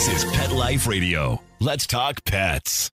This is Pet Life Radio. Let's talk pets.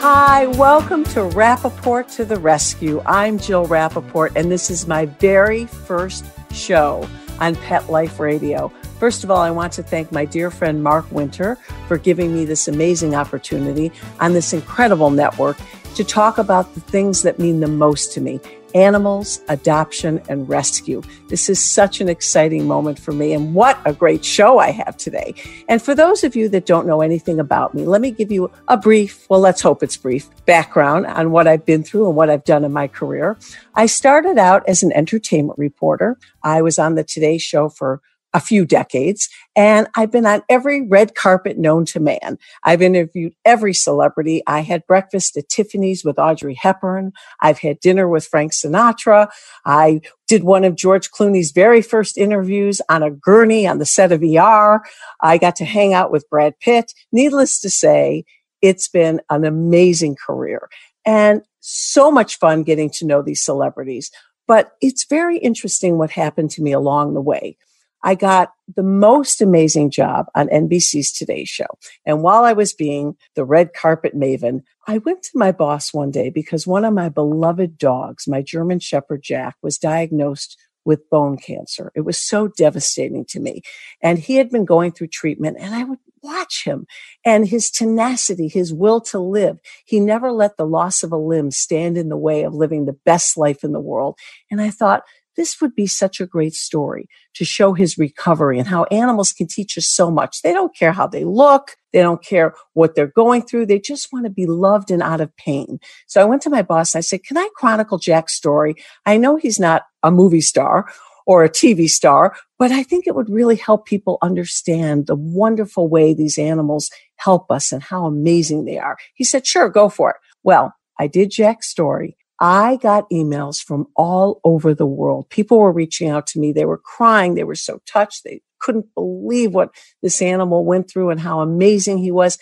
Hi, welcome to Rappaport to the Rescue. I'm Jill Rappaport, and this is my very first show on Pet Life Radio. First of all, I want to thank my dear friend Mark Winter for giving me this amazing opportunity on this incredible network to talk about the things that mean the most to me animals, adoption, and rescue. This is such an exciting moment for me, and what a great show I have today. And for those of you that don't know anything about me, let me give you a brief, well, let's hope it's brief, background on what I've been through and what I've done in my career. I started out as an entertainment reporter. I was on the Today Show for a few decades. And I've been on every red carpet known to man. I've interviewed every celebrity. I had breakfast at Tiffany's with Audrey Hepburn. I've had dinner with Frank Sinatra. I did one of George Clooney's very first interviews on a gurney on the set of ER. I got to hang out with Brad Pitt. Needless to say, it's been an amazing career and so much fun getting to know these celebrities. But it's very interesting what happened to me along the way. I got the most amazing job on NBC's Today Show. And while I was being the red carpet maven, I went to my boss one day because one of my beloved dogs, my German Shepherd Jack, was diagnosed with bone cancer. It was so devastating to me. And he had been going through treatment and I would watch him and his tenacity, his will to live. He never let the loss of a limb stand in the way of living the best life in the world. And I thought, this would be such a great story to show his recovery and how animals can teach us so much. They don't care how they look. They don't care what they're going through. They just want to be loved and out of pain. So I went to my boss and I said, can I chronicle Jack's story? I know he's not a movie star or a TV star, but I think it would really help people understand the wonderful way these animals help us and how amazing they are. He said, sure, go for it. Well, I did Jack's story I got emails from all over the world. People were reaching out to me. They were crying. They were so touched. They couldn't believe what this animal went through and how amazing he was.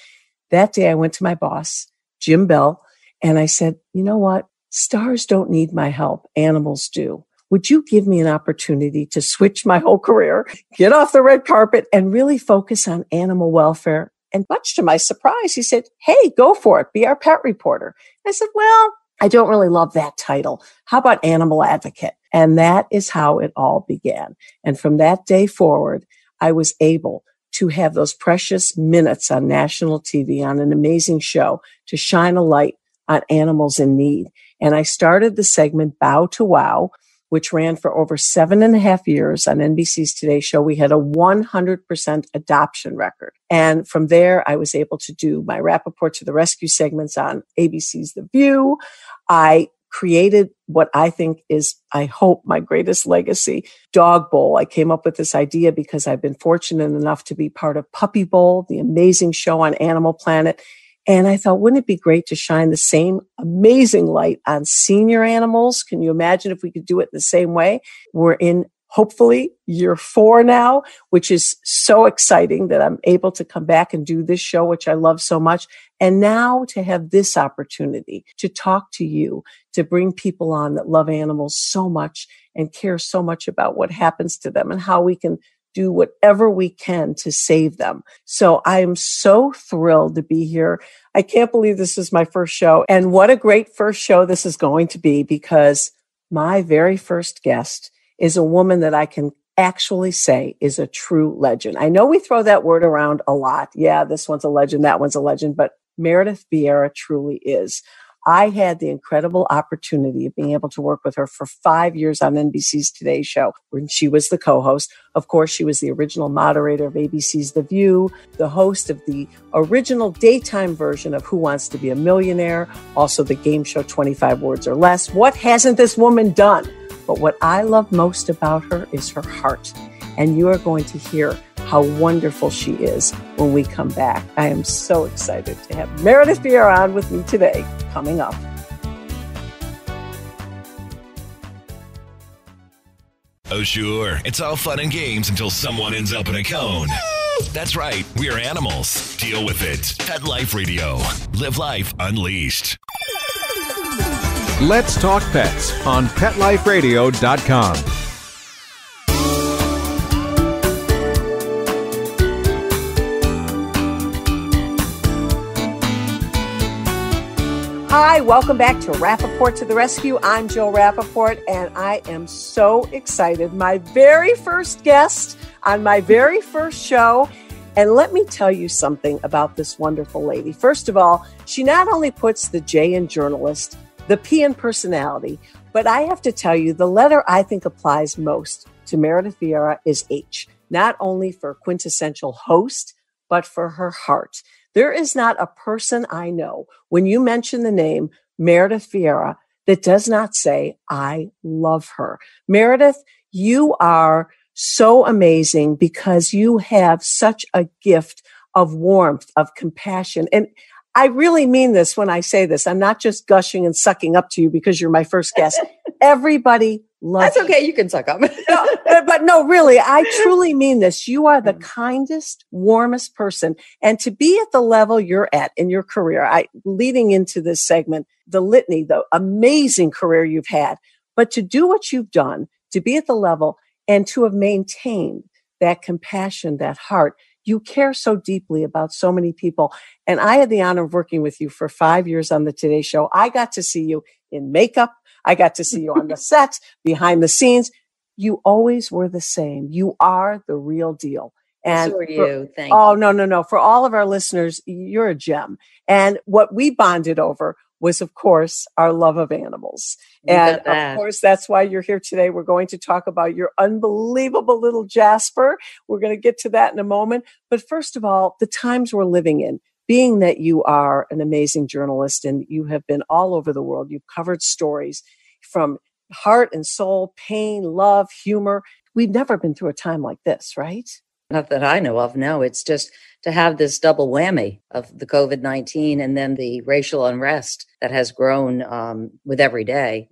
That day I went to my boss, Jim Bell, and I said, you know what? Stars don't need my help. Animals do. Would you give me an opportunity to switch my whole career, get off the red carpet and really focus on animal welfare? And much to my surprise, he said, Hey, go for it. Be our pet reporter. I said, well, I don't really love that title. How about animal advocate? And that is how it all began. And from that day forward, I was able to have those precious minutes on national TV on an amazing show to shine a light on animals in need. And I started the segment Bow to Wow, which ran for over seven and a half years on NBC's Today Show. We had a 100% adoption record. And from there, I was able to do my Rappaport to the Rescue segments on ABC's The View. I created what I think is, I hope, my greatest legacy, Dog Bowl. I came up with this idea because I've been fortunate enough to be part of Puppy Bowl, the amazing show on Animal Planet. And I thought, wouldn't it be great to shine the same amazing light on senior animals? Can you imagine if we could do it the same way? We're in hopefully year four now, which is so exciting that I'm able to come back and do this show, which I love so much. And now to have this opportunity to talk to you, to bring people on that love animals so much and care so much about what happens to them and how we can do whatever we can to save them. So I am so thrilled to be here. I can't believe this is my first show and what a great first show this is going to be because my very first guest is a woman that I can actually say is a true legend. I know we throw that word around a lot. Yeah, this one's a legend, that one's a legend, but Meredith Vieira truly is. I had the incredible opportunity of being able to work with her for five years on NBC's Today Show when she was the co-host. Of course, she was the original moderator of ABC's The View, the host of the original daytime version of Who Wants to Be a Millionaire, also the game show 25 Words or Less. What hasn't this woman done? But what I love most about her is her heart. And you are going to hear how wonderful she is when we come back. I am so excited to have Meredith Vieira on with me today, coming up. Oh, sure. It's all fun and games until someone ends up in a cone. That's right. We are animals. Deal with it. Pet Life Radio. Live life unleashed. Let's talk pets on PetLifeRadio.com. Hi, welcome back to Rappaport to the Rescue. I'm Jill Rappaport, and I am so excited. My very first guest on my very first show. And let me tell you something about this wonderful lady. First of all, she not only puts the J in journalist, the P in personality, but I have to tell you, the letter I think applies most to Meredith Vieira is H, not only for quintessential host, but for her heart. There is not a person I know when you mention the name Meredith Vieira that does not say, I love her. Meredith, you are so amazing because you have such a gift of warmth, of compassion. And I really mean this when I say this. I'm not just gushing and sucking up to you because you're my first guest. Everybody loves That's okay. You can suck up. no, but, but no, really, I truly mean this. You are the mm. kindest, warmest person. And to be at the level you're at in your career, I leading into this segment, the litany, the amazing career you've had, but to do what you've done, to be at the level and to have maintained that compassion, that heart, you care so deeply about so many people. And I had the honor of working with you for five years on the Today Show. I got to see you in makeup. I got to see you on the set, behind the scenes. You always were the same. You are the real deal. And so are you. Thank oh, no, no, no. For all of our listeners, you're a gem. And what we bonded over was, of course, our love of animals. You and of course, that's why you're here today. We're going to talk about your unbelievable little Jasper. We're going to get to that in a moment. But first of all, the times we're living in, being that you are an amazing journalist and you have been all over the world, you've covered stories from heart and soul, pain, love, humor. We've never been through a time like this, right? Not that I know of. No, it's just to have this double whammy of the COVID 19 and then the racial unrest that has grown um, with every day,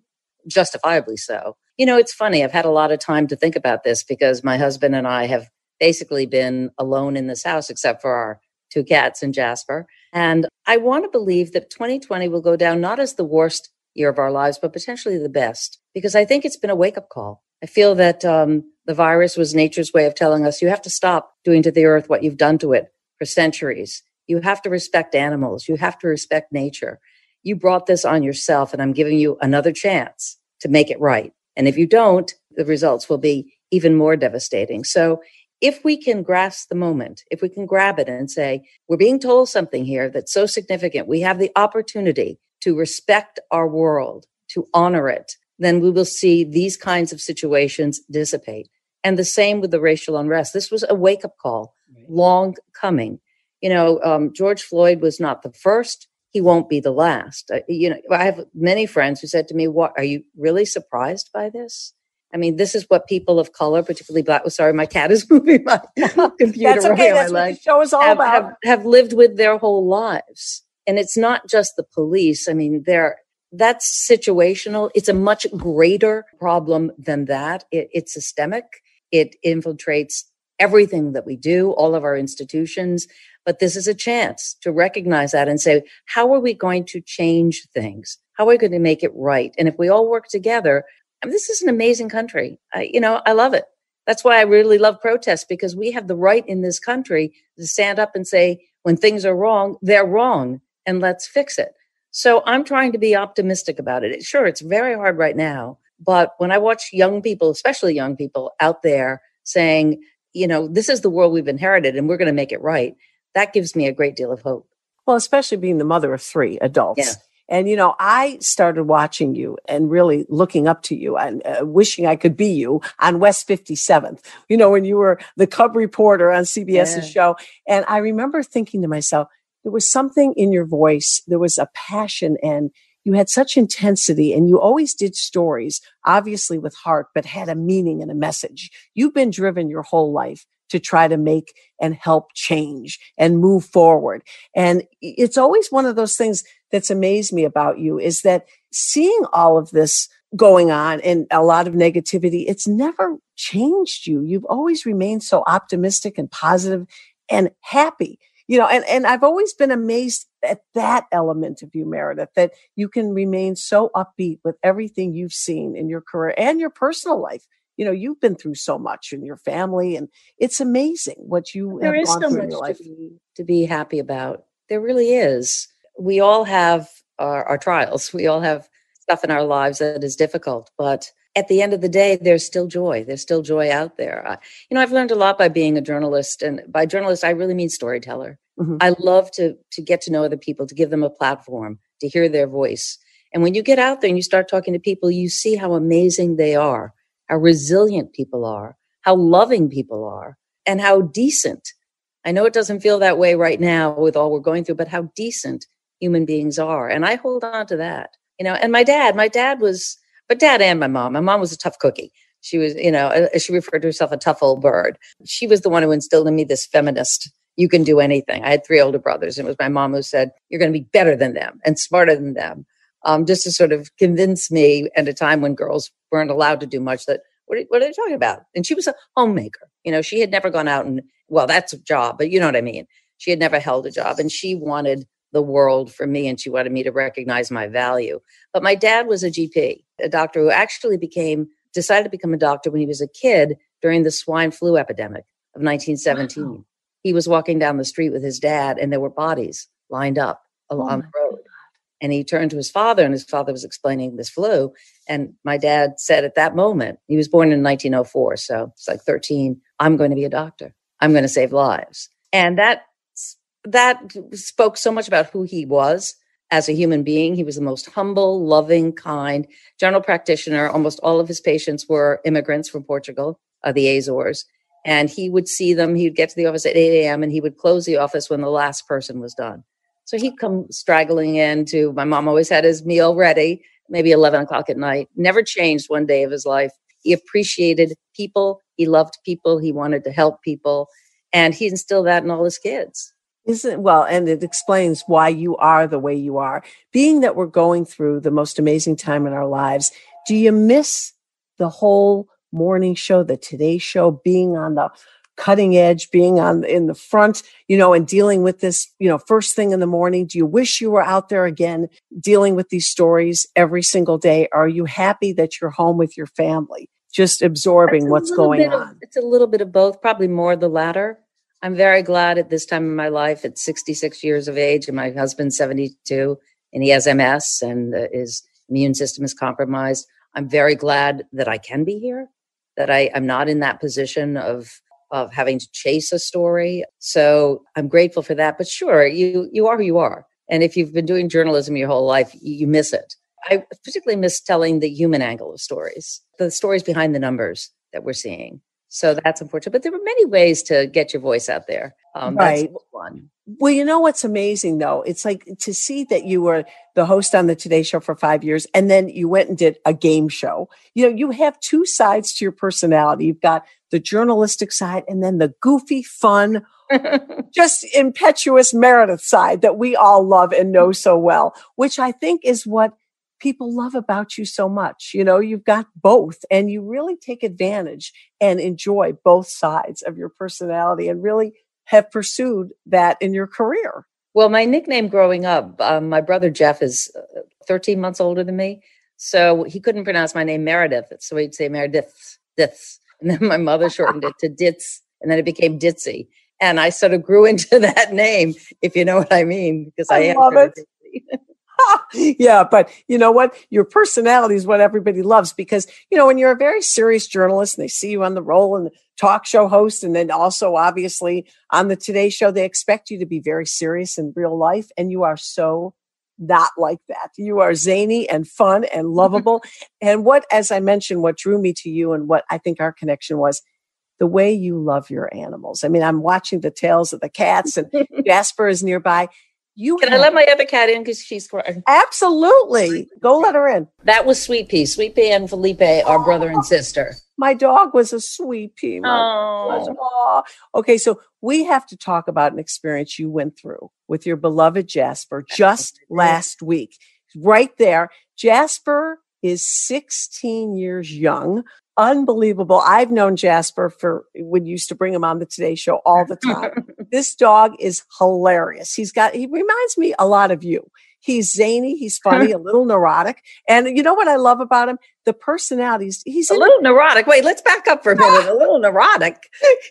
justifiably so. You know, it's funny. I've had a lot of time to think about this because my husband and I have basically been alone in this house except for our two cats and Jasper. And I want to believe that 2020 will go down not as the worst year of our lives, but potentially the best because I think it's been a wake up call. I feel that um, the virus was nature's way of telling us you have to stop doing to the earth what you've done to it for centuries. You have to respect animals. You have to respect nature. You brought this on yourself, and I'm giving you another chance to make it right. And if you don't, the results will be even more devastating. So if we can grasp the moment, if we can grab it and say, we're being told something here that's so significant, we have the opportunity to respect our world, to honor it, then we will see these kinds of situations dissipate. And the same with the racial unrest. This was a wake up call, long coming. You know, um, George Floyd was not the first. He won't be the last. Uh, you know, I have many friends who said to me, "What are you really surprised by this?" I mean, this is what people of color, particularly black. Oh, sorry, my cat is moving my computer. That's okay. That's what the show is all have, about. Have, have lived with their whole lives, and it's not just the police. I mean, they're that's situational. It's a much greater problem than that. It, it's systemic. It infiltrates everything that we do, all of our institutions. But this is a chance to recognize that and say, how are we going to change things? How are we going to make it right? And if we all work together, I mean, this is an amazing country. I, you know, I love it. That's why I really love protests because we have the right in this country to stand up and say, when things are wrong, they're wrong and let's fix it. So I'm trying to be optimistic about it. Sure, it's very hard right now, but when I watch young people, especially young people out there saying, you know, this is the world we've inherited and we're going to make it right, that gives me a great deal of hope. Well, especially being the mother of three adults. Yeah. And, you know, I started watching you and really looking up to you and uh, wishing I could be you on West 57th, you know, when you were the Cub reporter on CBS's yeah. show. And I remember thinking to myself, there was something in your voice. There was a passion and you had such intensity and you always did stories, obviously with heart, but had a meaning and a message. You've been driven your whole life to try to make and help change and move forward. And it's always one of those things that's amazed me about you is that seeing all of this going on and a lot of negativity, it's never changed you. You've always remained so optimistic and positive and happy. You know, and, and I've always been amazed at that element of you, Meredith, that you can remain so upbeat with everything you've seen in your career and your personal life. You know, you've been through so much in your family, and it's amazing what you there have is gone so through much in your life. To, be, to be happy about. There really is. We all have our, our trials. We all have stuff in our lives that is difficult, but at the end of the day, there's still joy. There's still joy out there. I, you know, I've learned a lot by being a journalist, and by journalist, I really mean storyteller. Mhm. I love to to get to know other people, to give them a platform, to hear their voice. And when you get out there and you start talking to people, you see how amazing they are, how resilient people are, how loving people are, and how decent. I know it doesn't feel that way right now with all we're going through, but how decent human beings are. And I hold on to that. You know, and my dad, my dad was, but dad and my mom, my mom was a tough cookie. She was, you know, uh, she referred to herself a tough old bird. She was the one who instilled in me this feminist you can do anything. I had three older brothers, and it was my mom who said, You're going to be better than them and smarter than them. Um, just to sort of convince me at a time when girls weren't allowed to do much that, what are, what are they talking about? And she was a homemaker. You know, she had never gone out and, well, that's a job, but you know what I mean? She had never held a job and she wanted the world for me and she wanted me to recognize my value. But my dad was a GP, a doctor who actually became, decided to become a doctor when he was a kid during the swine flu epidemic of 1917 Wow. he was walking down the street with his dad and there were bodies lined up Oh along my the road. And he turned to his father and his father was explaining this flu. And my dad said at that moment, he was born in 1904. So it's like 13, I'm going to be a doctor. I'm going to save lives. And that, that spoke so much about who he was as a human being. He was the most humble, loving, kind general practitioner. Almost all of his patients were immigrants from Portugal, uh, the Azores and he would see them. He would get to the office at 8 a.m. and he would close the office when the last person was done. So he'd come straggling in to my mom always had his meal ready, maybe 11 o'clock at night. Never changed one day of his life. He appreciated people. He loved people. He wanted to help people. And he instilled that in all his kids. Isn't well, and it explains why you are the way you are. Being that we're going through the most amazing time in our lives, do you miss the whole morning show, the Today Show, being on the cutting edge, being on in the front, you know, and dealing with this, you know, first thing in the morning? Do you wish you were out there again dealing with these stories every single day? Are you happy that you're home with your family, just absorbing what's going of- on? it's a little bit of both, probably more the latter. I'm very glad at this time in my life, at 66 years of age, and my husband's 72, and he has MS, and his immune system is compromised. I'm very glad that I can be here, that I, I'm not in that position of of having to chase a story. So I'm grateful for that. But sure, you you are who you are, and if you've been doing journalism your whole life, you miss it. I particularly miss telling the human angle of stories, the stories behind the numbers that we're seeing. So that's unfortunate. But there were many ways to get your voice out there. Um, Right. That's one. Well, you know what's amazing though? It's like to see that you were the host on the Today Show for five years and then you went and did a game show. You know, you have two sides to your personality. You've got the journalistic side and then the goofy, fun, just impetuous Meredith side that we all love and know so well, which I think is what people love about you so much. You know, you've got both and you really take advantage and enjoy both sides of your personality and really have pursued that in your career. Well, my nickname growing up, um, my brother Jeff is uh, 13 months older than me. So he couldn't pronounce my name Meredith. So he'd say Meredith, Diths. And then my mother shortened it to Ditz, and then it became Ditzy. And I sort of grew into that name, if you know what I mean, because I, I am love it. yeah, but you know what? Your personality is what everybody loves because, you know, when you're a very serious journalist and they see you on the roll and the talk show host, and then also obviously on the Today Show, they expect you to be very serious in real life. And you are so not like that. You are zany and fun and lovable. and what, as I mentioned, what drew me to you and what I think our connection was the way you love your animals. I mean, I'm watching the tails of the cats and Jasper is nearby. You Can I let my other cat in because she's crying? Uh, Absolutely. Go let her in. That was Sweet Pea. Sweet Pea and Felipe are brother and sister. My dog was a sweet pea. my Oh, Okay, so we have to talk about an experience you went through with your beloved Jasper just last week. Right there, Jasper is 16 years young. Unbelievable. I've known Jasper for when you used to bring him on the Today Show all the time. this dog is hilarious. He's got, he reminds me a lot of you. He's zany, he's funny, a little neurotic. And you know what I love about him? The personalities. He's a little neurotic. Wait, let's back up for a minute. a little neurotic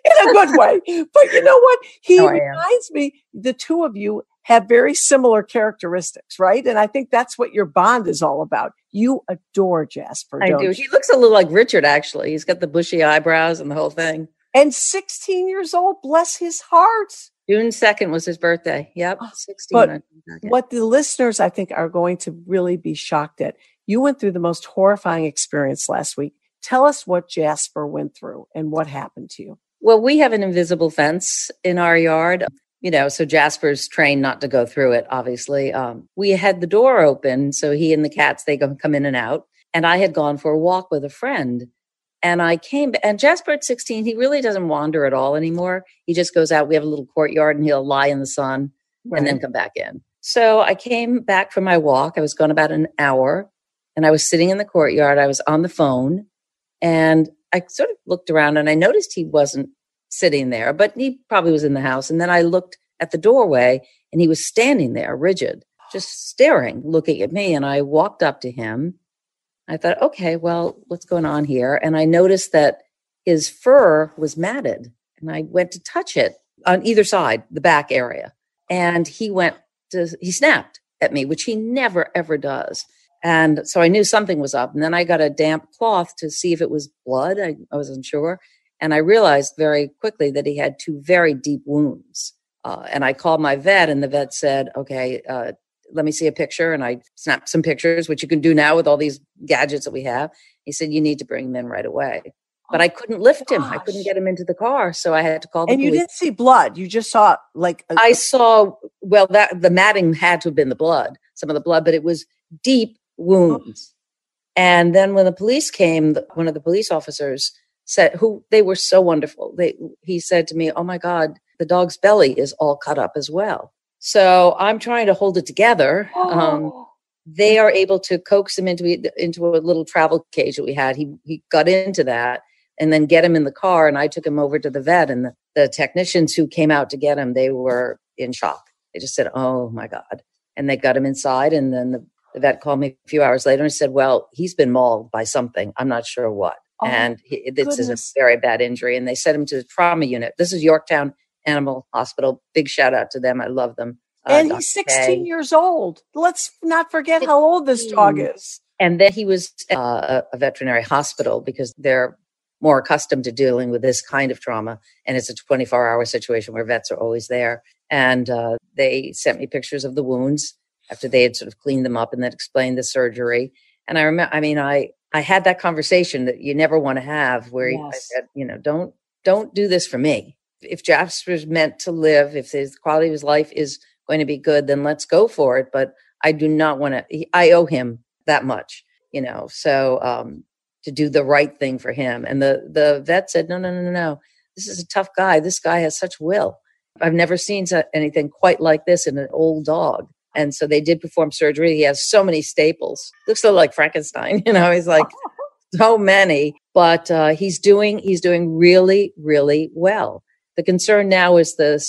in a good way. But you know what? He oh, reminds me, the two of you have very similar characteristics, right? And I think that's what your bond is all about. You adore Jasper. I do. You? He looks a little like Richard, actually. He's got the bushy eyebrows and the whole thing. And 16 years old, bless his heart. June 2nd was his birthday. Yep. 16. But what the listeners, I think, are going to really be shocked at. You went through the most horrifying experience last week. Tell us what Jasper went through and what happened to you. Well, we have an invisible fence in our yard you know, so Jasper's trained not to go through it, obviously. Um, we had the door open, so he and the cats, they come in and out. And I had gone for a walk with a friend. And I came, and Jasper at 16, he really doesn't wander at all anymore. He just goes out. We have a little courtyard and he'll lie in the sun right. and then come back in. So I came back from my walk. I was gone about an hour and I was sitting in the courtyard. I was on the phone and I sort of looked around and I noticed he wasn't sitting there, but he probably was in the house. And then I looked at the doorway and he was standing there rigid, just staring, looking at me. And I walked up to him. I thought, okay, well, what's going on here? And I noticed that his fur was matted and I went to touch it on either side, the back area. And he went to, he snapped at me, which he never ever does. And so I knew something was up. And then I got a damp cloth to see if it was blood. I, I wasn't sure. And I realized very quickly that he had two very deep wounds. Uh, and I called my vet, and the vet said, okay, uh, let me see a picture. And I snapped some pictures, which you can do now with all these gadgets that we have. He said, you need to bring him in right away. But I couldn't lift him. I couldn't get him into the car, so I had to call. The And you police. didn't see blood. You just saw like a- I saw. Well, that the matting had to have been the blood, some of the blood, but it was deep wounds. And then when the police came, one of the police officers said who they were so wonderful. They he said to me, "Oh my god, the dog's belly is all cut up as well." So I'm trying to hold it together. Um, oh. they are able to coax him into into a little travel cage that we had. He he got into that and then get him in the car. And I took him over to the vet. And the, the technicians who came out to get him, they were in shock. They just said, "Oh my god!" And they got him inside. And then the, the vet called me a few hours later and said, "Well, he's been mauled by something. I'm not sure what." Oh, and he, this goodness. is a very bad injury. And they sent him to the trauma unit. This is Yorktown Animal Hospital. Big shout out to them. I love them. Uh, and he's 16 Kay. years old. Let's not forget how old this dog is. And then he was uh, a veterinary hospital because they're more accustomed to dealing with this kind of trauma. And it's a 24 hour situation where vets are always there. And uh, they sent me pictures of the wounds after they had sort of cleaned them up and then explained the surgery. And I remember, I mean, I, I had that conversation that you never want to have where yes. I said, you know, don't don't do this for me. If Jasper's meant to live, if his quality of his life is going to be good, then let's go for it. But I do not want to. I owe him that much, you know. So um, to do the right thing for him, and the the vet said, no, no, no, no, no. This is a tough guy. This guy has such will. I've never seen anything quite like this in an old dog. And so they did perform surgery. He has so many staples. Looks a little like Frankenstein, you know, he's like so many, but uh, he's doing, he's doing really, really well. The concern now is the,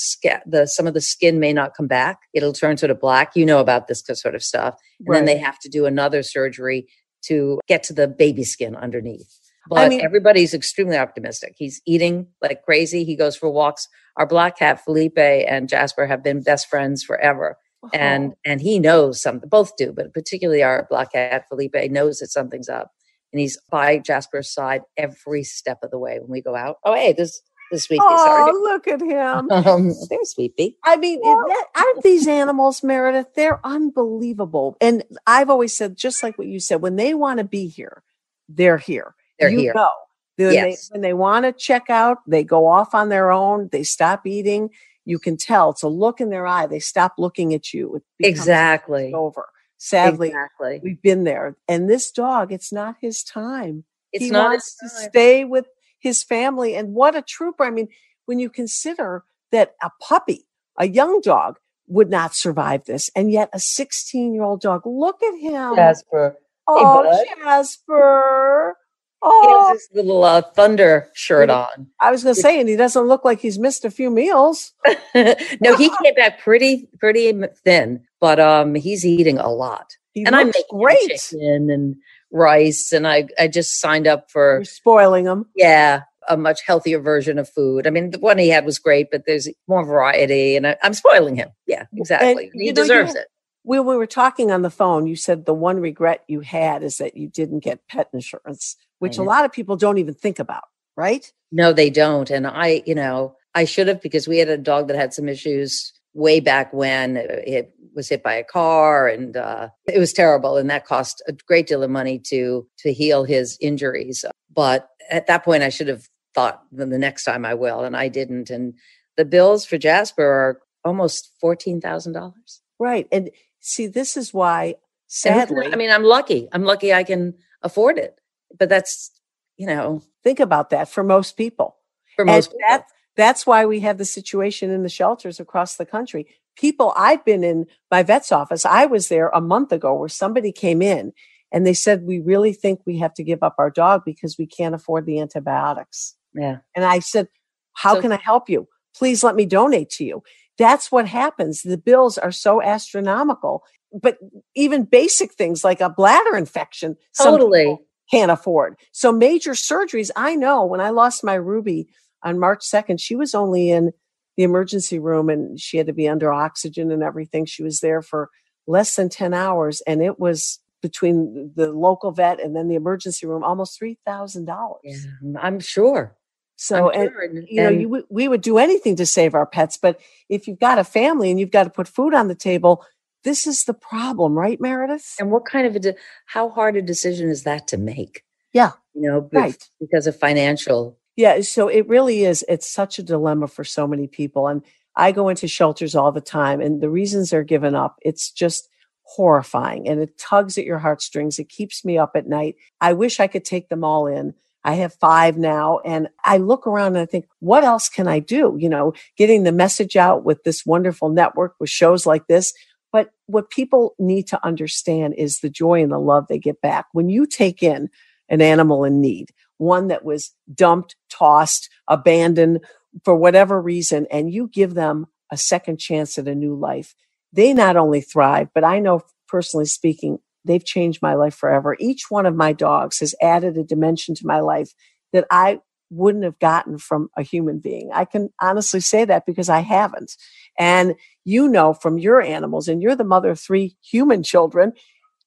the some of the skin may not come back. It'll turn sort of black. You know about this sort of stuff. And right. then they have to do another surgery to get to the baby skin underneath. But I mean, everybody's extremely optimistic. He's eating like crazy. He goes for walks. Our black cat Felipe and Jasper have been best friends forever and uh-huh. and he knows something both do but particularly our black cat felipe knows that something's up. And he's by jasper's side every step of the way when we go out. Oh hey this this sweetie oh look at him. Um, there's sweetie i mean that, aren't these animals meredith? They're unbelievable. And i've always said just like what you said when they want to be here they're here. They're you here. know. When, yes. they, when they want to check out they go off on their own they stop eating you can tell it's a look in their eye. They stop looking at you. exactly. Over. Sadly, exactly. we've been there. And this dog, it's not his time. It's he not wants to stay with his family. And what a trooper. I mean, when you consider that a puppy, a young dog, would not survive this. And yet a 16 year old dog, look at him. Jasper. Oh, bud. Jasper. He Oh, has this little uh, thunder shirt on. I was going to say, and he doesn't look like he's missed a few meals. no, he came back pretty, pretty thin, but um, he's eating a lot. He and I'm making great. chicken and rice, and I, I just signed up for You're spoiling him. yeah, a much healthier version of food. I mean, the one he had was great, but there's more variety, and I, I'm spoiling him. Yeah, exactly. he you know, deserves it. When we were talking on the phone, you said the one regret you had is that you didn't get pet insurance, which a lot of people don't even think about, right? No, they don't. And I, you know, I should have because we had a dog that had some issues way back when it was hit by a car and uh, it was terrible and that cost a great deal of money to to heal his injuries but at that point i should have thought the next time i will and i didn't and the bills for jasper are almost $14000 Right. And see, this is why, And sadly, i mean i'm lucky i'm lucky i can afford it but that's you know think about that for most people. for most people. that, that's why we have the situation in the shelters across the country. People, I've been in my vet's office. I was there a month ago where somebody came in and they said, We really think we have to give up our dog because we can't afford the antibiotics. yeah And I said, How So- can I help you? Please let me donate to you. That's what happens. The bills are so astronomical. But even basic things like a bladder infection, Totally. Can't afford. So major surgeries, I know when I lost my Ruby on March 2nd, she was only in the emergency room and she had to be under oxygen and everything. She was there for less than 10 hours and it was between the local vet and then the emergency room almost $3,000. yeah i'm sure So, I'm and sure. And- you know, and- you would- we would do anything to save our pets, but if you've got a family and you've got to put food on the table, this is the problem, right, Meredith? And what kind of a, de- how hard a decision is that to make? Yeah. You know, bef- Right. because of financial. Yeah, so it really is. It's such a dilemma for so many people. And I go into shelters all the time, and the reasons they're given up, it's just horrifying and it tugs at your heartstrings. It keeps me up at night. I wish I could take them all in. I have five now, and I look around and I think, what else can I do? You know, getting the message out with this wonderful network with shows like this. But what people need to understand is the joy and the love they get back. When you take in an animal in need, one that was dumped, tossed, abandoned for whatever reason, and you give them a second chance at a new life, they not only thrive, but I know personally speaking, they've changed my life forever. Each one of my dogs has added a dimension to my life that I wouldn't have gotten from a human being. I can honestly say that because I haven't. And you know from your animals, and you're the mother of three human children,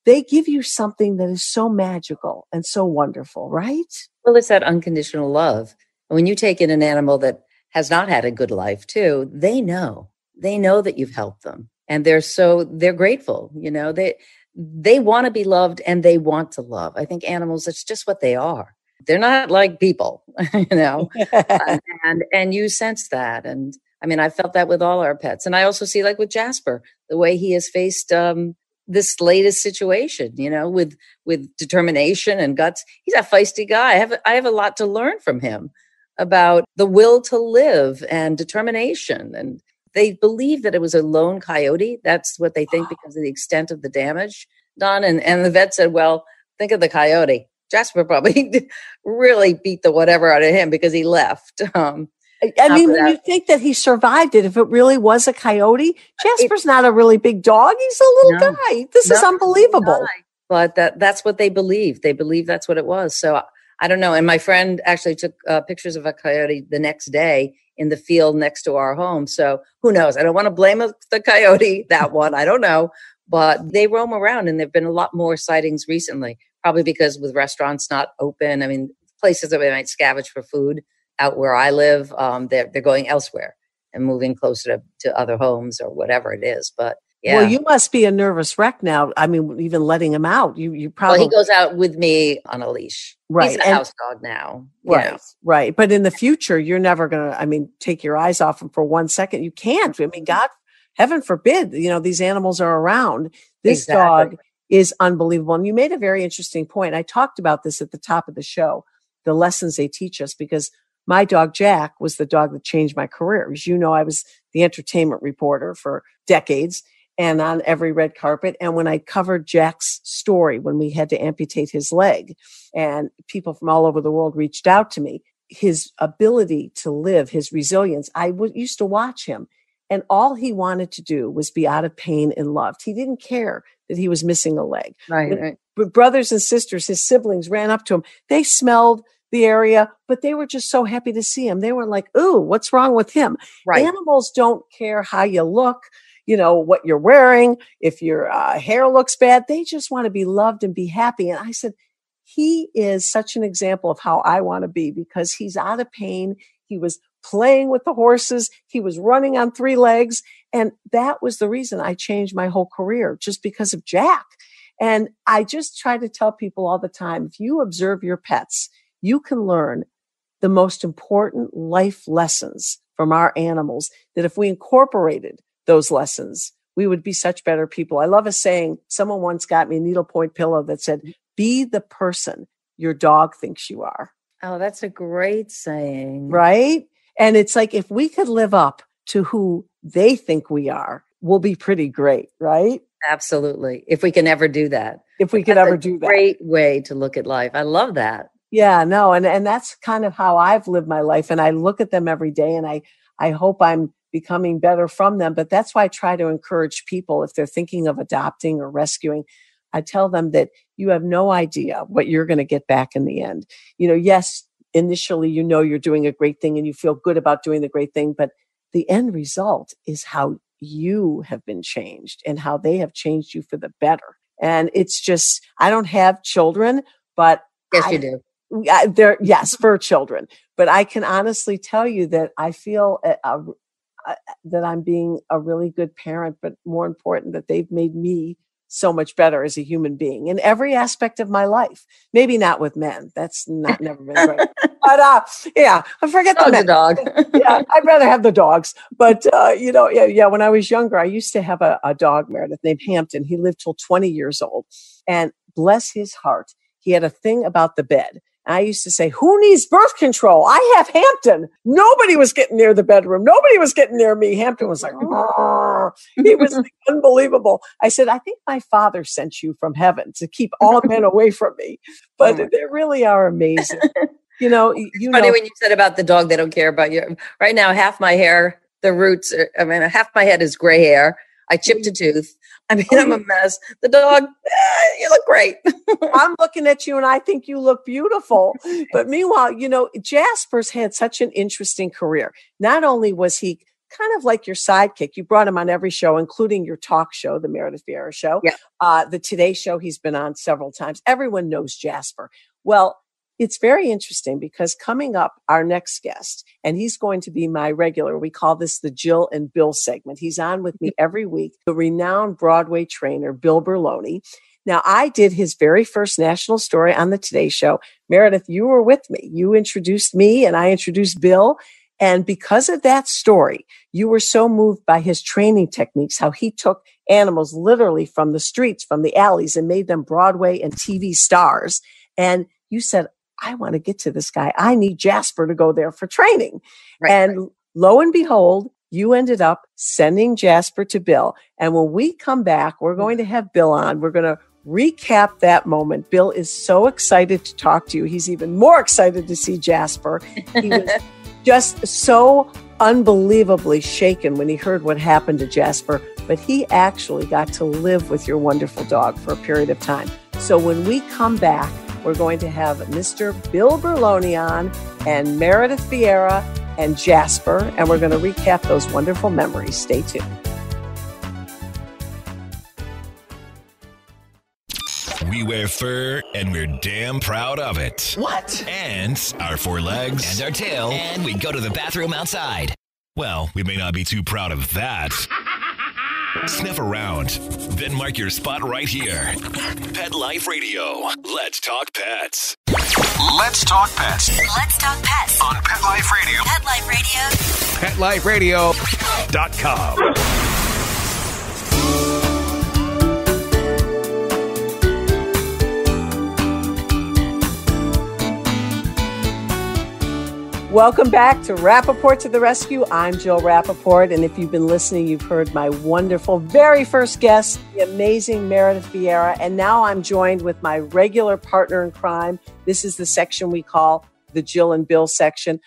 they give you something that is so magical and so wonderful, right? Well, it's that unconditional love. And when you take in an animal that has not had a good life too, they know. They know that you've helped them. And they're so they're grateful. You know, they they want to be loved and they want to love. I think animals, it's just what they are. They're not like people, you know. and, and and you sense that and i mean i felt that with all our pets and i also see like with jasper the way he has faced um this latest situation you know with with determination and guts. He's a feisty guy. I have i have a lot to learn from him about the will to live and determination and they believe that it was a lone coyote. That's what they think because of the extent of the damage done and and the vet said well think of the coyote jasper probably really beat the whatever out of him because he left um I- mean, when that. you think that he survived it, if it really was a coyote, Jasper's not a really big dog. He's a little No. guy. This is unbelievable. but that that's what they believe they believe that's what it was so i don't know and my friend actually took uh, pictures of a coyote the next day in the field next to our home so who knows i don't want to blame the coyote that one i don't know but they roam around and there've been a lot more sightings recently probably because with restaurants not open i mean places that they might scavenge for food out where i live um, they're, they're going elsewhere and moving closer to, to other homes or whatever it is but yeah Well, you must be a nervous wreck now. I mean, even letting him out, you you Well, probably he goes out with me on a leash. Right, He's a and- house dog now. right, know. right. But in the future, you're never gonna. I mean, take your eyes off him for one second. You can't. I mean, God, heaven forbid, you know these animals are around. This Exactly. dog is unbelievable. And you made a very interesting point. I talked about this at the top of the show, the lessons they teach us, because my dog Jack was the dog that changed my career. As you know, I was the entertainment reporter for decades. and on every red carpet. And when I covered Jack's story, when we had to amputate his leg, and people from all over the world reached out to me, his ability to live, his resilience, I w- used to watch him. And all he wanted to do was be out of pain and loved. He didn't care that he was missing a leg. Right, When right. brothers and sisters, his siblings ran up to him. They smelled the area, but they were just so happy to see him. They were like, Ooh, what's wrong with him? Right. Animals don't care how you look, you know, what you're wearing, if your uh, hair looks bad. They just want to be loved and be happy. And I said, he is such an example of how I want to be because he's out of pain. He was playing with the horses. He was running on three legs. And that was the reason I changed my whole career just because of Jack. And I just try to tell people all the time, if you observe your pets, you can learn the most important life lessons from our animals that if we incorporated those lessons, we would be such better people. I love a saying. Someone once got me a needlepoint pillow that said, be the person your dog thinks you are. Oh, that's a great saying. Right. And it's like, if we could live up to who they think we are, we'll be pretty great. Right. Absolutely. If we can ever do that. If we could ever do that. Great way to look at life. I love that. Yeah, no, and and that's kind of how I've lived my life, and I look at them every day, and I I hope I'm becoming better from them. But that's why I try to encourage people if they're thinking of adopting or rescuing. I tell them that you have no idea what you're going to get back in the end. You know, yes, initially you know you're doing a great thing and you feel good about doing the great thing, but the end result is how you have been changed and how they have changed you for the better. And it's just, I don't have children, but Yes, I- you do. I- there yes for children but i can honestly tell you that i feel a, a, a- that i'm being a really good parent but more important that they've made me so much better as a human being in every aspect of my life maybe not with men that's not never been great but uh yeah i forget the men dog. yeah, I'd rather have the dogs. But uh, you know, yeah, yeah. When I was younger, I used to have a, a dog, Meredith, named Hampton. He lived till 20 years old, and bless his heart, he had a thing about the bed. I used to say, "Who needs birth control? I have Hampton." Nobody was getting near the bedroom. Nobody was getting near me. Hampton was like, He was unbelievable. I said, "I think my father sent you from heaven to keep all men away from me." But my- they really are amazing. You know, It's you funny know, when you said about the dog, they don't care about you. Right now, half my hair, the roots, are, I mean, half my head is gray hair. I chipped a tooth. I mean, I'm a mess. The dog, eh, you look great. I'm looking at you and I think you look beautiful. But meanwhile, you know, Jasper's had such an interesting career. Not only was he kind of like your sidekick, you brought him on every show, including your talk show, the Meredith Vieira show, Yeah. uh, the Today show he's been on several times. Everyone knows Jasper. Well, it's very interesting because coming up, our next guest, and he's going to be my regular. We call this the Jill and Bill segment. He's on with me every week. The renowned Broadway trainer, Bill Berloni. Now, I did his very first national story on the Today Show. Meredith, you were with me. You introduced me and I introduced Bill. And because of that story, you were so moved by his training techniques, how he took animals literally from the streets, from the alleys, and made them Broadway and TV stars. And you said, I want to get to this guy. I need Jasper to go there for training. Right, and lo and behold, you ended up sending Jasper to Bill. And when we come back, we're going to have Bill on. We're going to recap that moment. Bill is so excited to talk to you. He's even more excited to see Jasper. He was just so unbelievably shaken when he heard what happened to Jasper, but he actually got to live with your wonderful dog for a period of time. So when we come back, we're going to have Mr. Bill Berloni on and Meredith Vieira and Jasper, and we're going to recap those wonderful memories. Stay tuned. We wear fur and we're damn proud of it. What? And our four legs And our tail. And we go to the bathroom outside. Well, we may not be too proud of that. Sniff around, then mark your spot right here. Pet Life Radio. Let's talk pets. Let's talk pets Let's talk pets. on Pet Life Radio. Pet Life Radio. PetLifeRadio.com. Welcome back to Rappaport to the Rescue. I'm Jill Rappaport, and if you've been listening, you've heard my wonderful very first guest, the amazing Meredith Vieira. And now I'm joined with my regular partner in crime. This is the section we call the Jill and Bill section.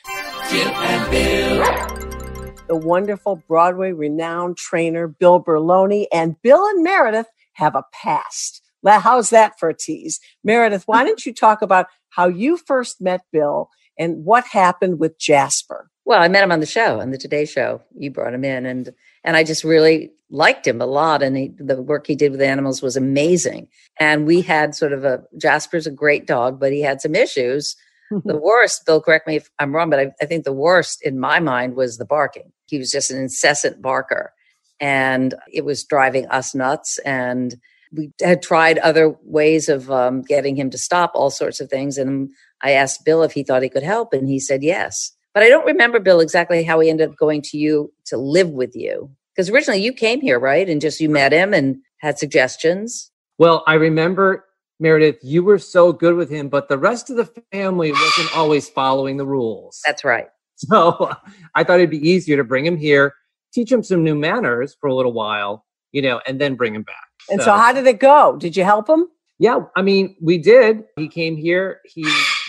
Jill and Bill. The wonderful Broadway renowned trainer, Bill Berloni, and Bill and Meredith have a past. How's that for a tease? Meredith, why don't you talk about how you first met Bill? And what happened with Jasper? Well, I met him on the show, on the Today Show. You brought him in, and and I just really liked him a lot, and he, the work he did with animals was amazing. And we had sort of a Jasper's a great dog, but he had some issues. the worst, Bill, correct me if I'm wrong, but I, I think the worst in my mind was the barking. He was just an incessant barker, and it was driving us nuts. And we had tried other ways of um, getting him to stop all sorts of things. And I asked Bill if he thought he could help, and he said yes. But I don't remember, Bill, exactly how he ended up going to you to live with you. Because originally you came here, right? And just you met him and had suggestions. Well, I remember, Meredith, you were so good with him, but the rest of the family wasn't always following the rules. That's right. So I thought it'd be easier to bring him here, teach him some new manners for a little while, you know, and then bring him back. And so, so how did it go? Did you help him? Yeah, I mean, we did. He came here. He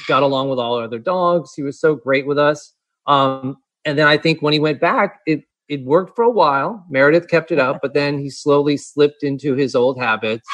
got along with all our other dogs. He was so great with us. Um, and then I think when he went back, it it worked for a while. Meredith kept it up, but then he slowly slipped into his old habits.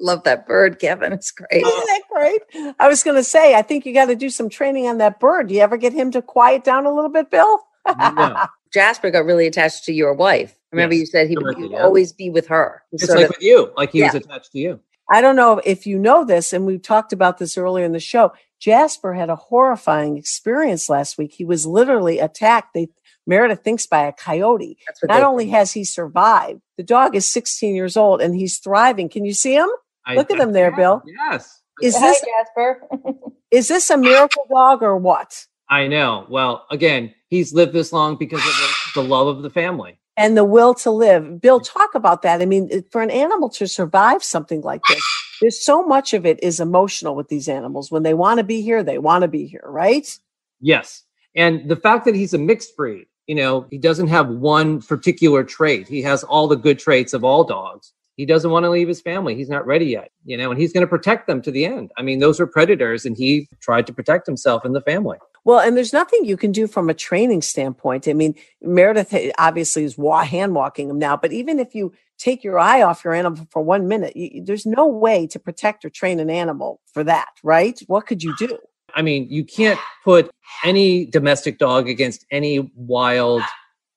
Love that bird, Kevin. It's great. Isn't that great? I was going to say, I think you got to do some training on that bird. Do you ever get him to quiet down a little bit, Bill? no. Jasper got really attached to your wife. Remember, yes. you said he would yeah. always be with her. It's like of, with you, like he yeah. was attached to you. I don't know if you know this, and we talked about this earlier in the show. Jasper had a horrifying experience last week. He was literally attacked. They Meredith thinks by a coyote. Not only think. has he survived, the dog is 16 years old and he's thriving. Can you see him? I, Look at him there, Bill. Yes. Is Hi, this Jasper? is this a miracle dog or what? I know. Well, again, he's lived this long because of the, the love of the family and the will to live. Bill, mm. talk about that. I mean, for an animal to survive something like this, there's so much of it is emotional with these animals. When they want to be here, they want to be here, right? Yes. And the fact that he's a mixed breed, you know, he doesn't have one particular trait. He has all the good traits of all dogs. He doesn't want to leave his family. He's not ready yet, you know, and he's going to protect them to the end. I mean, those are predators, and he tried to protect himself and the family. Well, and there's nothing you can do from a training standpoint. I mean, Meredith eh, obviously is hand walking him now, but even if you take your eye off your animal for one minute, you, there's no way to protect or train an animal for that, right? What could you do? I mean, you can't put any domestic dog against any wild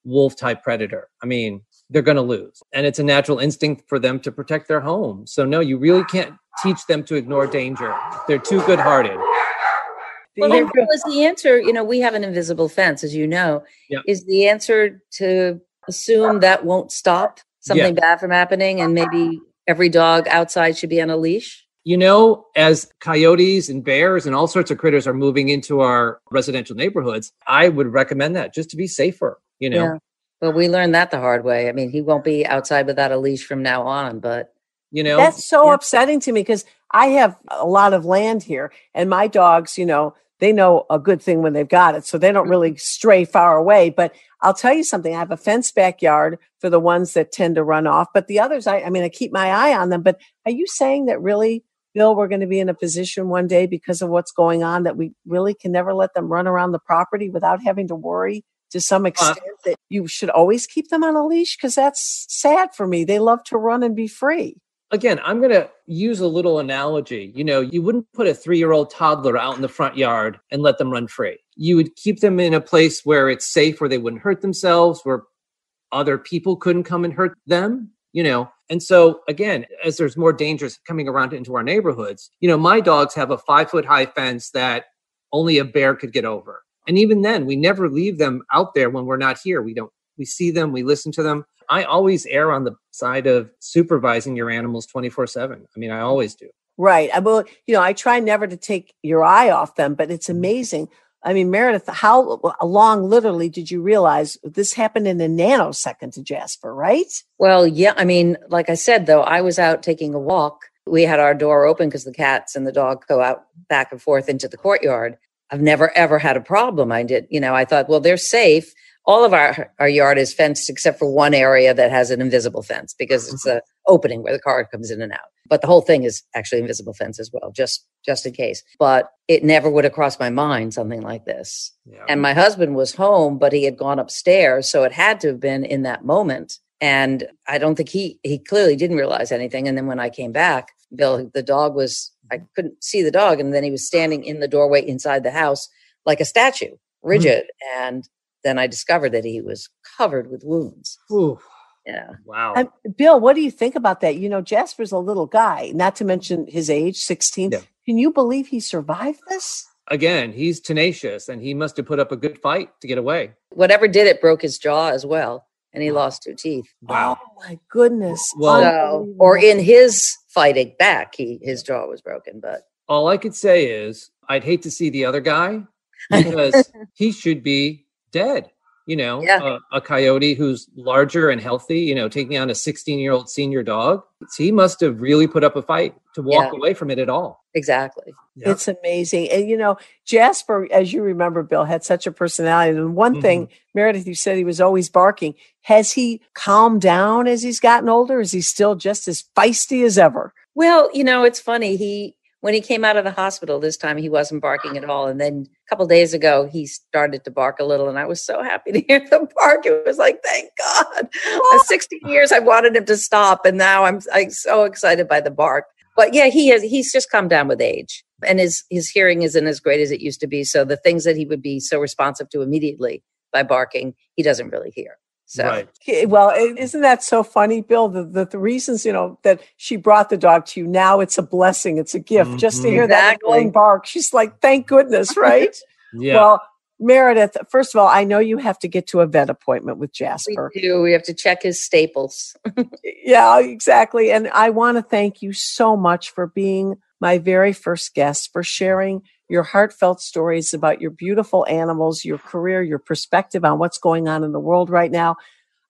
wolf type predator. I mean, they're going to lose. And it's a natural instinct for them to protect their home. So, no, you really can't teach them to ignore danger. They're too good hearted. Well, then was the answer, you know, we have an invisible fence, as you know. Yep. Is the answer to assume that won't stop something bad from happening and maybe every dog outside should be on a leash? You know, as coyotes and bears and all sorts of critters are moving into our residential neighborhoods, I would recommend that just to be safer, you know. Yeah. Well, we learned that the hard way. I mean, he won't be outside without a leash from now on, but you know, that's so yeah. upsetting to me because I have a lot of land here and my dogs, you know, they know a good thing when they've got it. So they don't really stray far away. But I'll tell you something. I have a fenced backyard for the ones that tend to run off, but the others, I, I mean, I keep my eye on them. But are you saying that really, Bill, we're going to be in a position one day because of what's going on that we really can never let them run around the property without having to worry to some extent uh, that you should always keep them on a leash? Because that's sad for me. They love to run and be free again, I'm going to use a little analogy. You know, you wouldn't put a three year old toddler out in the front yard and let them run free. You would keep them in a place where it's safe, where they wouldn't hurt themselves, where other people couldn't come and hurt them, you know. And so, again, as there's more dangers coming around into our neighborhoods, you know, my dogs have a five foot high fence that only a bear could get over. And even then, we never leave them out there when we're not here. We don't, we see them, we listen to them. I always err on the side of supervising your animals 24 7. I mean, I always do. Right. I will, you know, I try never to take your eye off them, but it's mm-hmm. amazing. I mean, Meredith, how long literally did you realize this happened in a nanosecond to Jasper, right? Well, yeah. I mean, like I said, though, I was out taking a walk. We had our door open because the cats and the dog go out back and forth into the courtyard. I've never ever had a problem. I did, you know, I thought, well, they're safe. All of our our yard is fenced except for one area that has an invisible fence because it's a opening where the car comes in and out. But the whole thing is actually invisible fence as well, just just in case. But it never would have crossed my mind something like this. Yeah. And my husband was home, but he had gone upstairs, so it had to have been in that moment. And I don't think he he clearly didn't realize anything. And then when I came back, Bill, the dog was I couldn't see the dog, and then he was standing in the doorway inside the house like a statue, rigid. Hmm. And then I discovered that he was covered with wounds. Ooh, Yeah. wow. Um, Bill, what do you think about that? You know, Jasper's a little guy, not to mention his age, 16. Yeah. Can you believe he survived this? Again, he's tenacious and he must have put up a good fight to get away. Whatever did it broke his jaw as well, and he lost two teeth. Wow. Oh my goodness. Well- So, or in his fighting back, he his jaw was broken. But All I could say is I'd hate to see the other guy because he should be dead. You know, Yeah. a, a coyote who's larger and healthy, you know, taking on a 16 year old senior dog. He must have really put up a fight to walk Yeah. away from it at all. exactly. Yeah. It's amazing. And you know, Jasper, as you remember, Bill, had such a personality. And one thing, mm-hmm. Meredith, you said he was always barking. Has he calmed down as he's gotten older? Is he still just as feisty as ever? Well, you know, it's funny. He when he came out of the hospital this time, he wasn't barking at all. And then a couple days ago, he started to bark a little, and I was so happy to hear him bark. It was like, thank God. For 16 years, I wanted him to stop, and now I'm I'm so excited by the bark. But yeah, he has he's just come down with age, and his his hearing isn't as great as it used to be. So the things that he would be so responsive to immediately by barking, he doesn't really hear. So Right. Well, isn't that so funny, Bill? The, the the reasons you know that she brought the dog to you now it's a blessing, it's a gift. Just to Mhm. hear that Exactly. annoying bark, she's like, "Thank goodness!" Right? Yeah. Well, Meredith, first of all, I know you have to get to a vet appointment with we Jasper. do. We have to check his staples. Yeah, exactly. And I want to thank you so much for being my very first guest, for sharing your heartfelt stories about your beautiful animals, your career, your perspective on what's going on in the world right now.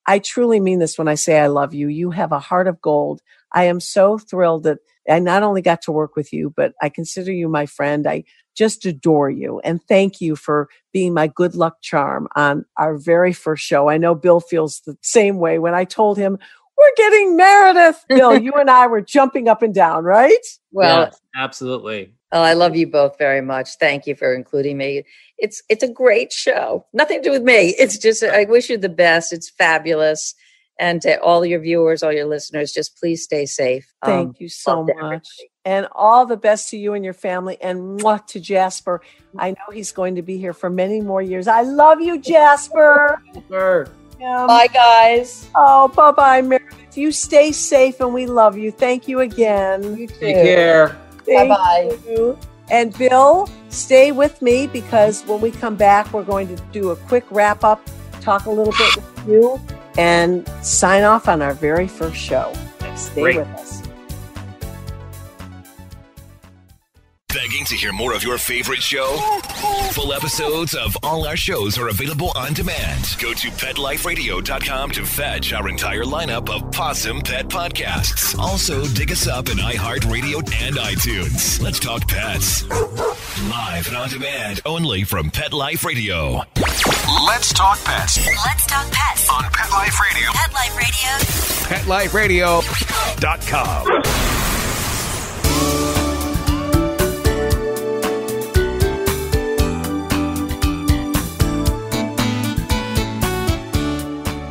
I truly mean this when I say I love you. You have a heart of gold. I am so thrilled that I not only got to work with you, but I consider you my friend. I just adore you. And thank you for being my good luck charm on our very first show. I know Bill feels the same way when I told him we're getting Meredith. Bill, you and I were jumping up and down, right? Well, Yes, absolutely. Oh, I love you both very much. Thank you for including me. It's it's a great show. Nothing to do with me. It's just I wish you the best. It's fabulous. And to all your viewers, all your listeners, just please stay safe. Thank Um, you so much. everybody. And all the best to you and your family. And mwah, to Jasper. I know he's going to be here for many more years. I love you, Jasper. Sure. Um, Bye, guys. Oh, bye bye, Meredith. You stay safe and we love you. Thank you again. You Take care. Thank Bye-bye. you. And Bill, stay with me because when we come back, we're going to do a quick wrap up, talk a little bit with you, and sign off on our very first show. Stay Great. with us. Begging to hear more of your favorite show? Full episodes of all our shows are available on demand. Go to PetLifeRadio.com to fetch our entire lineup of Pawsome Pet podcasts. Also, dig us up in iHeartRadio and iTunes. Let's talk pets. Live and on demand only from Pet Life Radio. Let's talk pets Let's talk pets. on Pet Life Radio. Pet Life Radio. PetLifeRadio.com.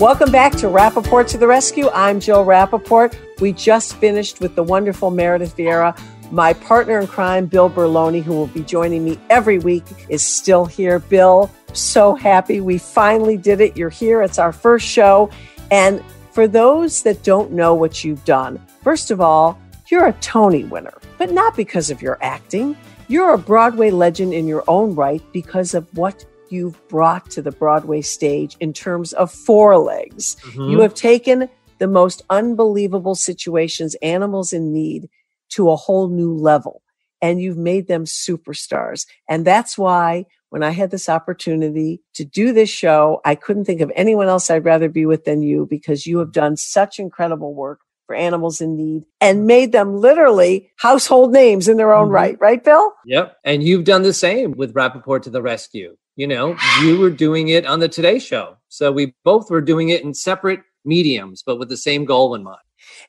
Welcome back to Rappaport to the Rescue. I'm Jill Rappaport. We just finished with the wonderful Meredith Vieira. My partner in crime, Bill Berloni, who will be joining me every week, is still here. Bill, so happy we finally did it. You're here. It's our first show. And for those that don't know what you've done, first of all, you're a Tony winner, but not because of your acting. You're a Broadway legend in your own right because of what you've brought to the Broadway stage in terms of four legs. Mhm. You have taken the most unbelievable situations, animals in need, to a whole new level, and you've made them superstars. And that's why when I had this opportunity to do this show, I couldn't think of anyone else I'd rather be with than you because you have done such incredible work for animals in need and made them literally household names in their own Mhm. right, right, Bill? Yep. And you've done the same with Rappaport to the rescue. You know, you were doing it on the Today Show. So we both were doing it in separate mediums, but with the same goal in mind.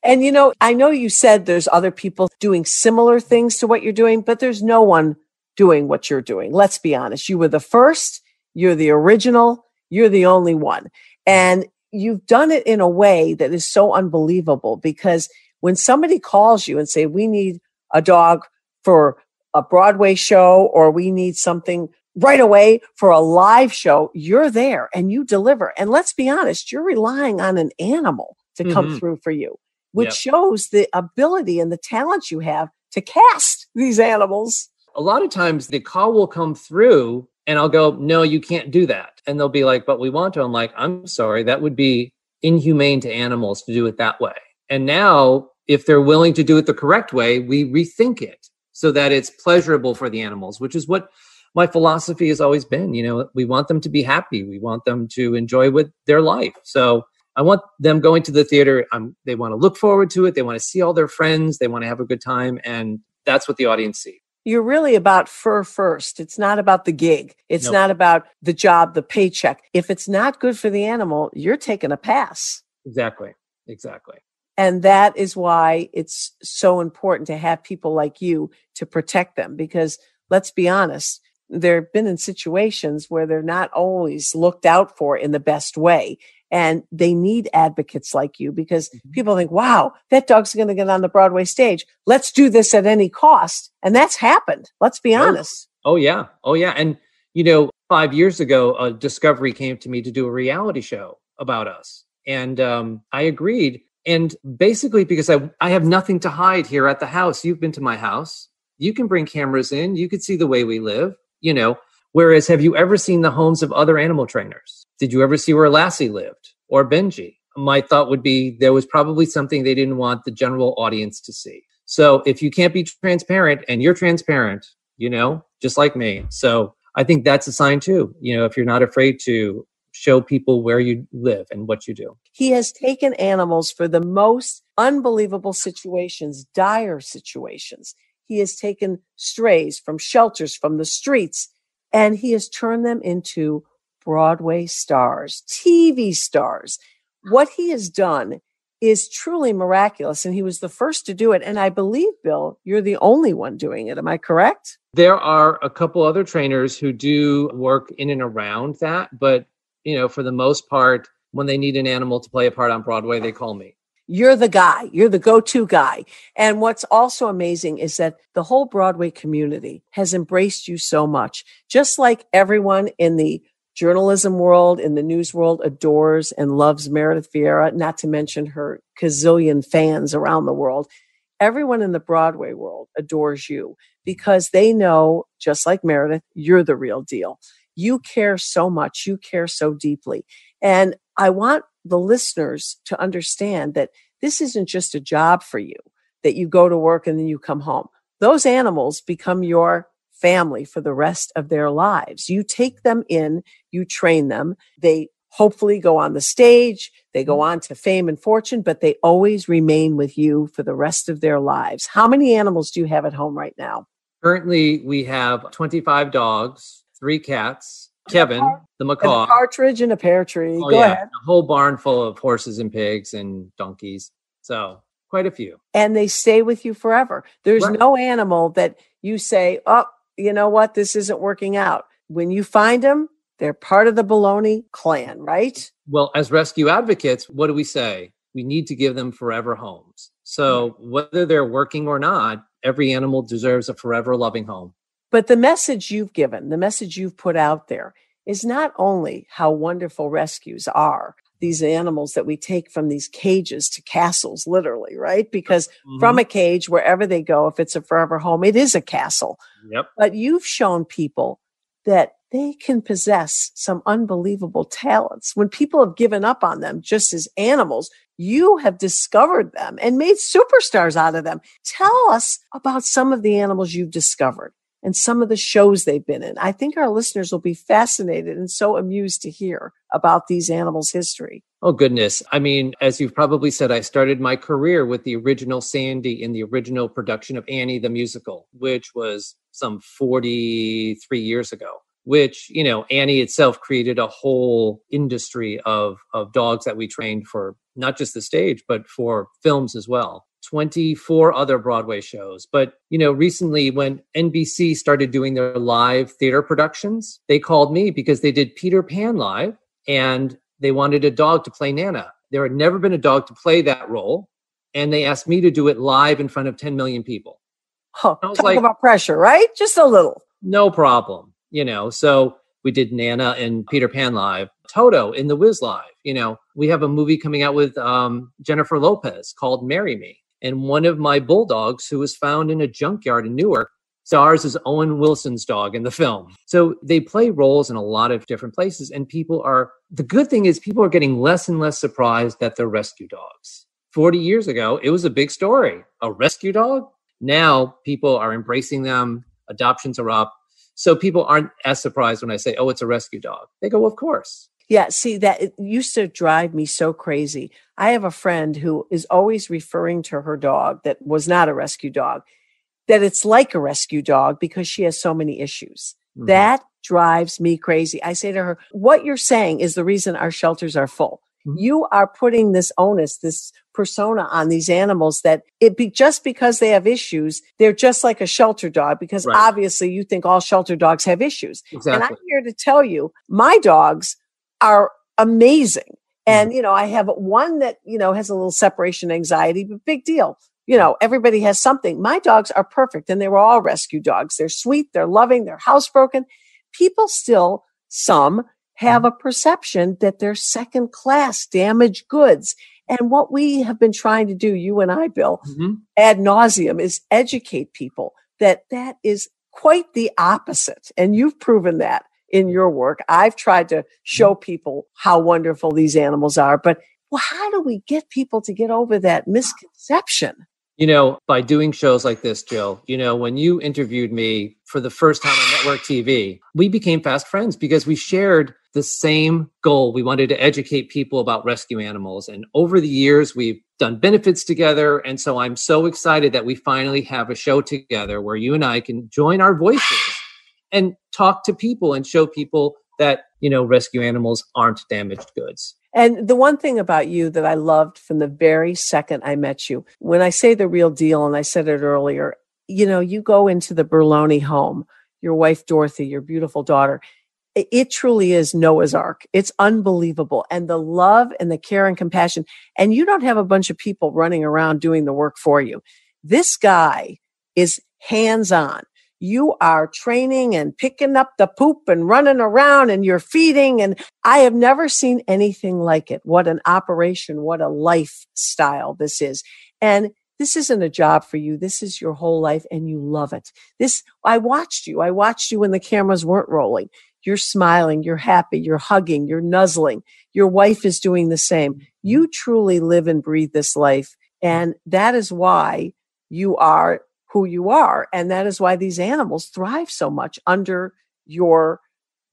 And you know, I know you said there's other people doing similar things to what you're doing, but there's no one doing what you're doing. Let's be honest. You were the first, you're the original, you're the only one. And you've done it in a way that is so unbelievable because when somebody calls you and say, we need a dog for a Broadway show or we need something right away for a live show, you're there and you deliver. And let's be honest, you're relying on an animal to come Mhm. through for you, which Yep. shows the ability and the talent you have to cast these animals. A lot of times the call will come through and I'll go, no, you can't do that. And they'll be like, but we want to. I'm like, I'm sorry, that would be inhumane to animals to do it that way. And now, if they're willing to do it the correct way, we rethink it so that it's pleasurable for the animals, which is what my philosophy has always been. You know, we want them to be happy, we want them to enjoy with their life. So I want them going to the theater. Um, they want to look forward to it. They want to see all their friends. They want to have a good time. And that's what the audience sees. You're really about fur first. It's not about the gig. It's Nope. not about the job, the paycheck. If it's not good for the animal, you're taking a pass. Exactly. Exactly. And that is why it's so important to have people like you to protect them. Because let's be honest, they've been in situations where they're not always looked out for in the best way. And they need advocates like you because Mhm. people think, wow, that dog's going to get on the Broadway stage. Let's do this at any cost. And that's happened. Let's be Yeah. honest. Oh yeah. Oh yeah. And you know, five years ago, a Discovery came to me to do a reality show about us, and um, I agreed. And basically, because I I have nothing to hide here at the house. You've been to my house. You can bring cameras in. You can see the way we live. You know. Whereas, have you ever seen the homes of other animal trainers? Did you ever see where Lassie lived or Benji? My thought would be there was probably something they didn't want the general audience to see. So if you can't be transparent and you're transparent, you know, just like me. So I think that's a sign too. You know, if you're not afraid to show people where you live and what you do. He has taken animals for the most unbelievable situations, dire situations. He has taken strays from shelters, from the streets, and he has turned them into Broadway stars, TV stars. What he has done is truly miraculous. And he was the first to do it. And I believe, Bill, you're the only one doing it. Am I correct? There are a couple other trainers who do work in and around that, but you know, for the most part, when they need an animal to play a part on Broadway, they call me. You're the guy. You're the go-to guy. And what's also amazing is that the whole Broadway community has embraced you so much. Just like everyone in the journalism world, in the news world adores and loves Meredith Vieira, not to mention her gazillion fans around the world. Everyone in the Broadway world adores you because they know, just like Meredith, you're the real deal. You care so much. You care so deeply. And I want the listeners to understand that this isn't just a job for you, that you go to work and then you come home. Those animals become your family for the rest of their lives. You take them in, you train them. They hopefully go on the stage, they go on to fame and fortune, but they always remain with you for the rest of their lives. How many animals do you have at home right now? Currently, we have 25 dogs, three cats, Kevin, the A macaw. partridge in a pear tree. Oh, go yeah, ahead. a whole barn full of horses and pigs and donkeys. So quite a few. and they stay with you forever. There's Right. no animal that you say, oh, you know what, this isn't working out. When you find them, they're part of the Berloni clan, right? Well, as rescue advocates, what do we say? We need to give them forever homes. So whether they're working or not, every animal deserves a forever loving home. But the message you've given, the message you've put out there is not only how wonderful rescues are, these animals that we take from these cages to castles, literally, right? Because from mm-hmm. a cage, wherever they go, if it's a forever home, it is a castle. Yep. but you've shown people that they can possess some unbelievable talents. When people have given up on them just as animals, you have discovered them and made superstars out of them. Tell us about some of the animals you've discovered and some of the shows they've been in. I think our listeners will be fascinated and so amused to hear about these animals' history. Oh, goodness. I mean, as you've probably said, I started my career with the original Sandy in the original production of Annie the Musical, which was some 43 years ago which you know annie itself created a whole industry of of dogs that we trained for not just the stage but for films as well 24 other broadway shows. But you know recently when nbc started doing their live theater productions they called me because they did peter pan live and they wanted a dog to play nana. There had never been a dog to play that role and they asked me to do it live in front of 10 million people. Oh, talk like, about pressure right? Just a little. No problem you know, so we did Nana and Peter Pan live, Toto in the Wiz live. You know, we have a movie coming out with um, Jennifer Lopez called Marry Me. And one of my bulldogs, who was found in a junkyard in Newark, stars as Owen Wilson's dog in the film. So they play roles in a lot of different places. And people are, the good thing is, people are getting less and less surprised that they're rescue dogs. 40 years ago, it was a big story. A rescue dog? Now people are embracing them. Adoptions are up so people aren't as surprised when I say, oh, it's a rescue dog. They go, well, of course. Yeah, see, that it used to drive me so crazy. I have a friend who is always referring to her dog that was not a rescue dog, that it's like a rescue dog because she has so many issues. Mm-hmm. That drives me crazy. I say to her, what you're saying is the reason our shelters are full. Mm-hmm. You are putting this onus, this persona on these animals that it be just because they have issues, they're just like a shelter dog because right. obviously you think all shelter dogs have issues. Exactly. And I'm here to tell you, my dogs are amazing. And, mm-hmm. you know, I have one that, you know, has a little separation anxiety, but big deal. You know, everybody has something. My dogs are perfect and they were all rescue dogs. They're sweet. They're loving. They're housebroken. People still, some have a perception that they're second class damaged goods. And what we have been trying to do, you and I, Bill, mm-hmm. ad nauseum, is educate people that that is quite the opposite. And you've proven that in your work. I've tried to show mm-hmm. people how wonderful these animals are, but well, how do we get people to get over that misconception? You know, by doing shows like this, Jill, you know, when you interviewed me for the first time on network TV, we became fast friends because we shared the same goal. We wanted to educate people about rescue animals. And over the years, we've done benefits together. And so I'm so excited that we finally have a show together where you and I can join our voices and talk to people and show people that, you know, rescue animals aren't damaged goods. And the one thing about you that I loved from the very second I met you, when I say the real deal, and I said it earlier, you know, you go into the Berloni home, your wife, Dorothy, your beautiful daughter, it truly is Noah's Ark. It's unbelievable. And the love and the care and compassion. And you don't have a bunch of people running around doing the work for you. This guy is hands on. You are training and picking up the poop and running around and you're feeding. And I have never seen anything like it. What an operation. What a lifestyle this is. And this isn't a job for you. This is your whole life and you love it. This, I watched you. I watched you when the cameras weren't rolling. You're smiling, you're happy, you're hugging, you're nuzzling. Your wife is doing the same. You truly live and breathe this life. And that is why you are who you are. And that is why these animals thrive so much under your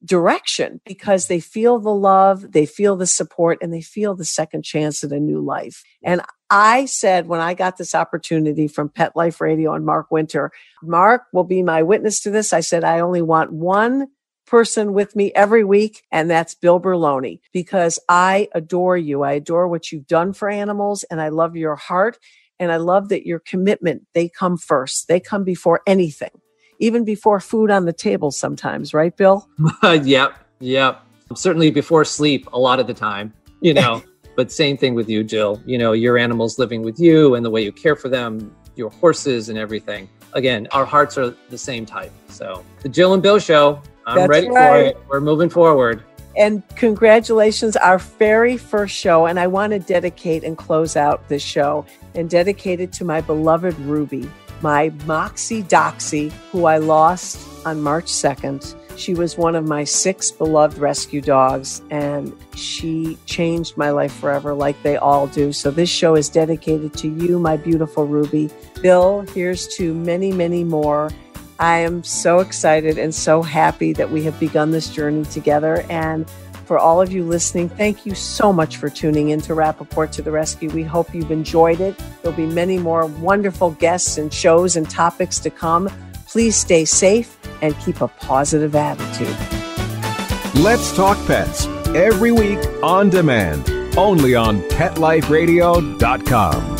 direction because they feel the love, they feel the support, and they feel the second chance at a new life. And I said when I got this opportunity from Pet Life Radio and Mark Winter, Mark will be my witness to this. I said, I only want one person with me every week, and that's Bill Berloni, because I adore you. I adore what you've done for animals, and I love your heart. And I love that your commitment, they come first. They come before anything, even before food on the table sometimes, right, Bill? yep. Yep. Certainly before sleep a lot of the time, you know. but same thing with you, Jill. You know, your animals living with you and the way you care for them, your horses and everything. Again, our hearts are the same type. So, the Jill and Bill show, I'm That's ready right. for it. We're moving forward. And congratulations, our very first show. And I want to dedicate and close out this show and dedicate it to my beloved Ruby, my Moxie Doxy, who I lost on March 2nd. She was one of my six beloved rescue dogs, and she changed my life forever, like they all do. So, this show is dedicated to you, my beautiful Ruby. Bill, here's to many, many more. I am so excited and so happy that we have begun this journey together. And for all of you listening, thank you so much for tuning in to Rappaport to the Rescue. We hope you've enjoyed it. There'll be many more wonderful guests and shows and topics to come. Please stay safe and keep a positive attitude. Let's Talk Pets every week on demand, only on PetLifeRadio.com.